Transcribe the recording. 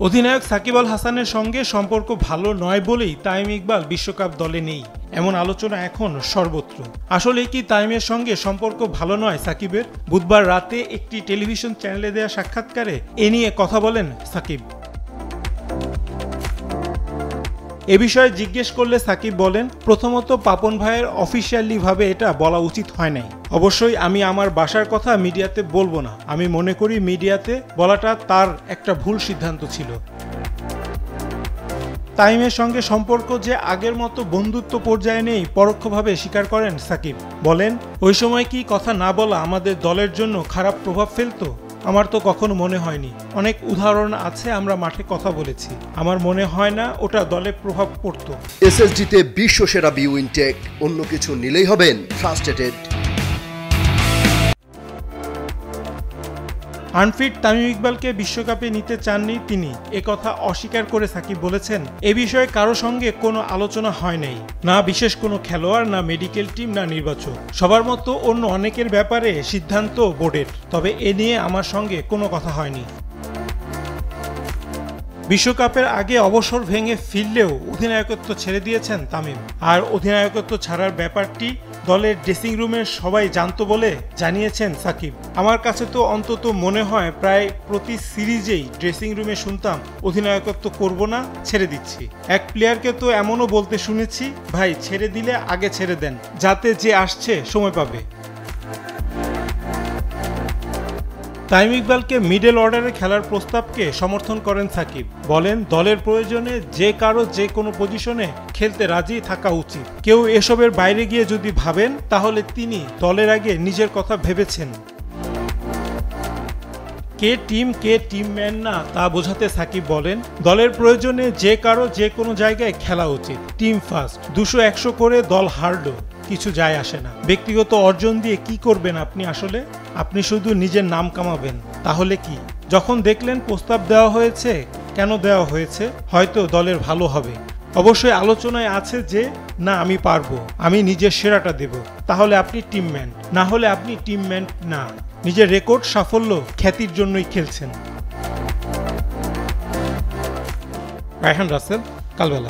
অধিনায়ক সাকিব আল হাসানের সঙ্গে সম্পর্ক ভালো নয় বলেই তাইম ইকবাল বিশ্বকাপ দলে নেই। এমন আলোচনা এখন সর্বত্র। আসলে কি তাইমের সঙ্গে সম্পর্ক ভালো নয় সাকিবের? বুধবার রাতে একটি টেলিভিশন চ্যানেলে দেয়া সাক্ষাৎকারে এ নিয়ে কথা বলেন সাকিব। এ বিষয়ে জিজ্ঞেস করলে সাকিব বলেন, প্রথমত পাপন ভাইয়ের অফিসিয়ালি ভাবে এটা বলা উচিত হয় নাই। অবশ্যই আমি আমার বাসার কথা মিডিয়াতে বলব না। আমি মনে করি মিডিয়াতে বলাটা তার একটা ভুল সিদ্ধান্ত ছিল। তাইমের সঙ্গে সম্পর্ক যে আগের মতো বন্ধুত্ব পর্যায়ে নেই, পরোক্ষভাবে স্বীকার করেন সাকিব। বলেন, ওই সময় কি কথা না বলা আমাদের দলের জন্য খারাপ প্রভাব ফেলতো? আমার তো কখনো মনে হয়নি। অনেক উদাহরণ আছে, আমরা মাঠে কথা বলেছি। আমার মনে হয় না ওটা দলে প্রভাব পড়তো। এসএসজিতে বিশ্ব সেরা বিউ ইনটেক, অন্য কিছু নিলেই হবেন ফ্রাস্ট্রেটেড আনফিট তামিম ইকবালকে বিশ্বকাপে নিতে চাননি তিনি। কথা অস্বীকার করে সাকিব বলেছেন, এ বিষয়ে কারও সঙ্গে কোনো আলোচনা হয় নাই। না বিশেষ কোনো খেলোয়াড়, না মেডিকেল টিম, না নির্বাচক। সবার মতো অন্য অনেকের ব্যাপারে সিদ্ধান্ত বোর্ডের। তবে এ নিয়ে আমার সঙ্গে কোনো কথা হয়নি। বিশ্বকাপের আগে অবসর ভেঙে ফিরলেও অধিনায়কত্ব ছেড়ে দিয়েছেন তামিম। আর অধিনায়কত্ব ছাড়ার ব্যাপারটি দলের ড্রেসিং রুমের সবাই জানত বলে জানিয়েছেন সাকিব। আমার কাছে তো অন্তত মনে হয় প্রায় প্রতি সিরিজেই ড্রেসিং রুমে শুনতাম, অধিনায়কত্ব করব না, ছেড়ে দিচ্ছি। এক প্লেয়ারকে তো এমনও বলতে শুনেছি, ভাই, ছেড়ে দিলে আগে ছেড়ে দেন, যাতে যে আসছে সময় পাবে। তাইম ইকবালকে মিডল অর্ডারে খেলার প্রস্তাবকে সমর্থন করেন সাকিব। বলেন, দলের প্রয়োজনে যে কারও যে কোনো পজিশনে খেলতে রাজি থাকা উচিত। কেউ এসবের বাইরে গিয়ে যদি ভাবেন, তাহলে তিনি দলের আগে নিজের কথা ভেবেছেন। কে টিম কে টিম ম্যান না, তা বোঝাতে সাকিব বলেন, দলের প্রয়োজনে যে কারও যে কোনো জায়গায় খেলা উচিত। Team first. দুশো একশো করে দল হারলো। কিছু যায় আসে না। ব্যক্তিগত অর্জন দিয়ে কি করবেন আপনি আসলে? আপনি শুধু নিজের নাম কামাবেন। তাহলে কি? যখন দেখলেন প্রস্তাব দেওয়া হয়েছে, কেন দেওয়া হয়েছে? হয়তো দলের ভালো হবে। অবশ্যই আলোচনায় আছে যে, না, আমি পারব। আমি নিজের সেরাটা দেব। তাহলে আপনি টিমম্যান। না হলে আপনি টিমম্যান না। নিজের রেকর্ড, সাফল্য খ্যাতির জন্যই খেলছেন। রায়হান রাসেল, কালবেলা।